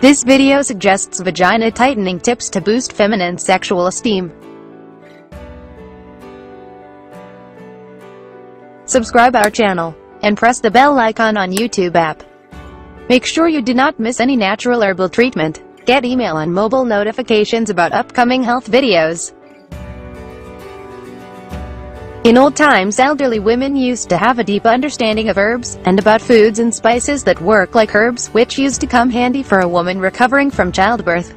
This video suggests vagina tightening tips to boost feminine sexual esteem. Subscribe our channel, and press the bell icon on YouTube app. Make sure you do not miss any natural herbal treatment. Get email and mobile notifications about upcoming health videos. In old times elderly women used to have a deep understanding of herbs, and about foods and spices that work like herbs, which used to come handy for a woman recovering from childbirth.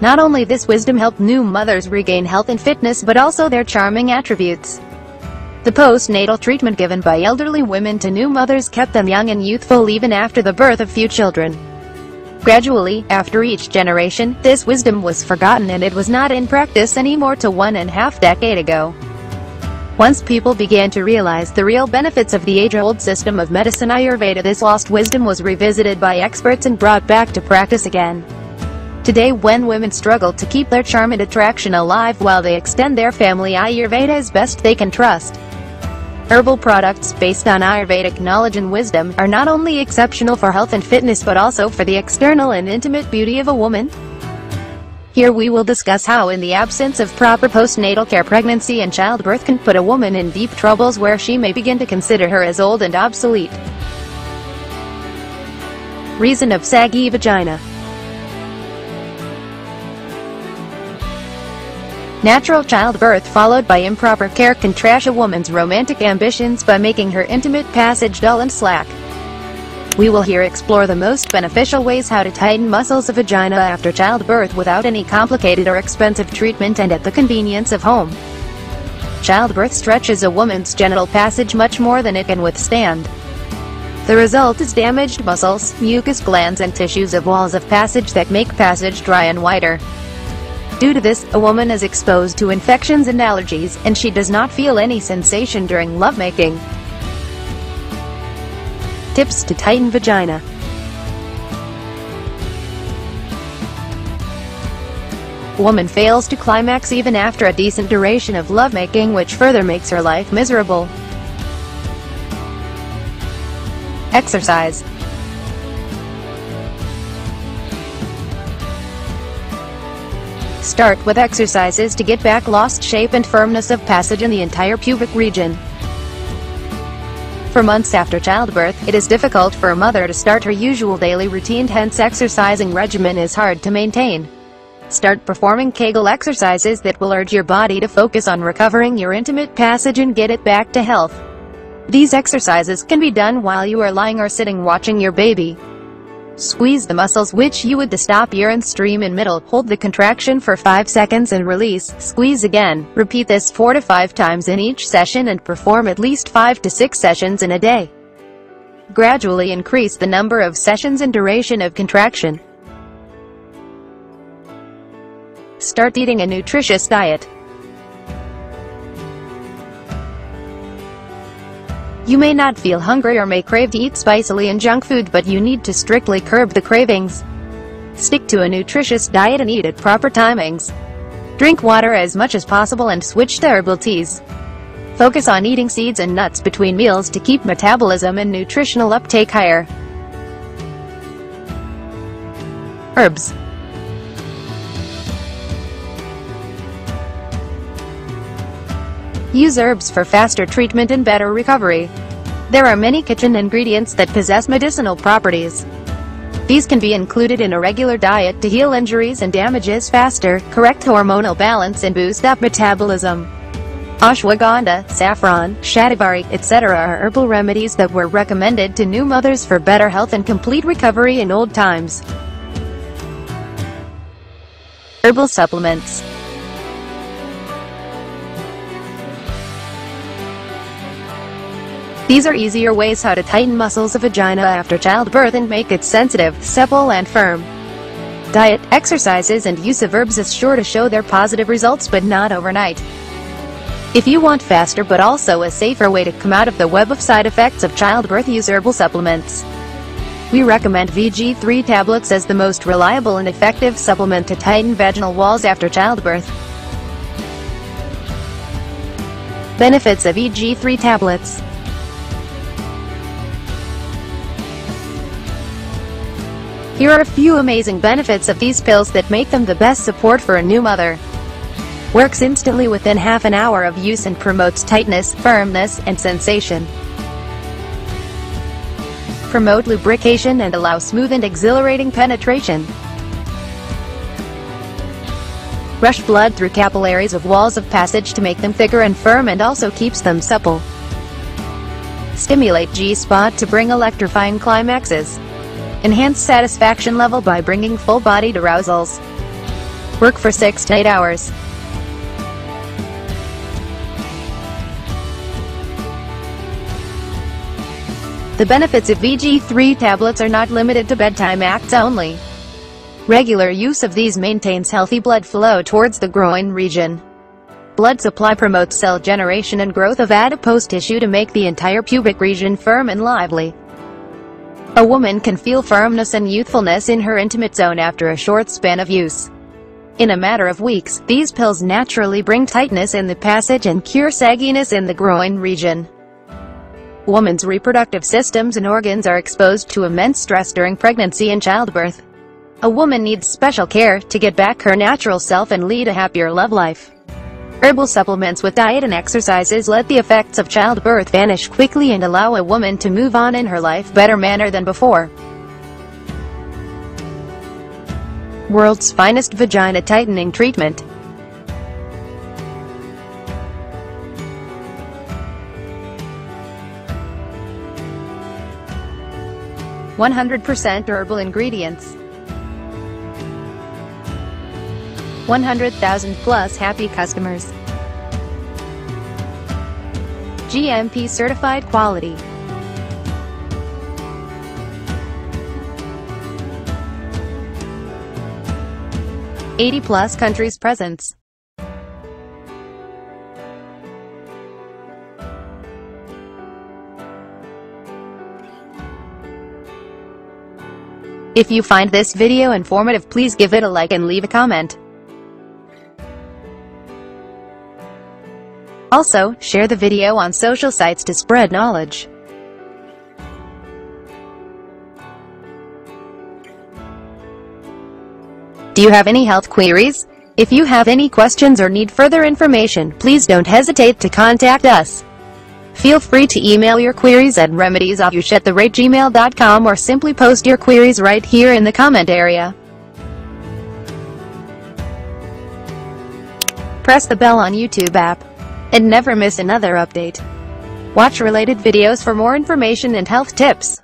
Not only this wisdom helped new mothers regain health and fitness but also their charming attributes. The postnatal treatment given by elderly women to new mothers kept them young and youthful even after the birth of few children. Gradually, after each generation, this wisdom was forgotten and it was not in practice anymore till one and a half decade ago. Once people began to realize the real benefits of the age-old system of medicine Ayurveda this lost wisdom was revisited by experts and brought back to practice again. Today when women struggle to keep their charm and attraction alive while they extend their family Ayurveda is best they can trust. Herbal products based on Ayurvedic knowledge and wisdom are not only exceptional for health and fitness but also for the external and intimate beauty of a woman. Here we will discuss how in the absence of proper postnatal care pregnancy and childbirth can put a woman in deep troubles where she may begin to consider her as old and obsolete. Reason of saggy vagina Natural childbirth followed by improper care can trash a woman's romantic ambitions by making her intimate passage dull and slack. We will here explore the most beneficial ways how to tighten muscles of vagina after childbirth without any complicated or expensive treatment and at the convenience of home. Childbirth stretches a woman's genital passage much more than it can withstand. The result is damaged muscles, mucous glands and tissues of walls of passage that make passage dry and wider. Due to this, a woman is exposed to infections and allergies, and she does not feel any sensation during lovemaking. Tips to tighten vagina. Woman fails to climax even after a decent duration of lovemaking which further makes her life miserable. Exercise Start with exercises to get back lost shape and firmness of passage in the entire pubic region. For months after childbirth, it is difficult for a mother to start her usual daily routine hence exercising regimen is hard to maintain. Start performing Kegel exercises that will urge your body to focus on recovering your intimate passage and get it back to health. These exercises can be done while you are lying or sitting watching your baby. Squeeze the muscles which you would to stop urine stream in middle, hold the contraction for 5 seconds and release, squeeze again, repeat this 4 to 5 times in each session and perform at least 5 to 6 sessions in a day. Gradually increase the number of sessions and duration of contraction. Start eating a nutritious diet. You may not feel hungry or may crave to eat spicily and junk food but you need to strictly curb the cravings. Stick to a nutritious diet and eat at proper timings. Drink water as much as possible and switch to herbal teas. Focus on eating seeds and nuts between meals to keep metabolism and nutritional uptake higher. Herbs Use herbs for faster treatment and better recovery. There are many kitchen ingredients that possess medicinal properties. These can be included in a regular diet to heal injuries and damages faster, correct hormonal balance and boost up metabolism. Ashwagandha, saffron, shatavari, etc. are herbal remedies that were recommended to new mothers for better health and complete recovery in old times. Herbal supplements These are easier ways how to tighten muscles of vagina after childbirth and make it sensitive, supple and firm. Diet, exercises and use of herbs is sure to show their positive results but not overnight. If you want faster but also a safer way to come out of the web of side effects of childbirth use herbal supplements. We recommend VG3 tablets as the most reliable and effective supplement to tighten vaginal walls after childbirth. Benefits of VG3 tablets Here are a few amazing benefits of these pills that make them the best support for a new mother. Works instantly within half an hour of use and promotes tightness, firmness, and sensation. Promote lubrication and allow smooth and exhilarating penetration. Rush blood through capillaries of walls of passage to make them thicker and firm and also keeps them supple. Stimulate G-spot to bring electrifying climaxes. Enhance satisfaction level by bringing full-bodied arousals. Work for 6 to 8 hours. The benefits of VG3 tablets are not limited to bedtime acts only. Regular use of these maintains healthy blood flow towards the groin region. Blood supply promotes cell generation and growth of adipose tissue to make the entire pubic region firm and lively. A woman can feel firmness and youthfulness in her intimate zone after a short span of use. In a matter of weeks, these pills naturally bring tightness in the passage and cure sagginess in the groin region. Woman's reproductive systems and organs are exposed to immense stress during pregnancy and childbirth. A woman needs special care to get back her natural self and lead a happier love life. Herbal supplements with diet and exercises let the effects of childbirth vanish quickly and allow a woman to move on in her life better manner than before. World's finest vagina tightening treatment. One hundred percent herbal ingredients. 100,000 plus happy customers. GMP certified quality. Eighty plus countries presence. If you find this video informative please give it a like and leave a comment. Also, share the video on social sites to spread knowledge. Do you have any health queries? If you have any questions or need further information, please don't hesitate to contact us. Feel free to email your queries at remediesofyoush@gmail.com or simply post your queries right here in the comment area. Press the bell on YouTube app and never miss another update. Watch related videos for more information and health tips.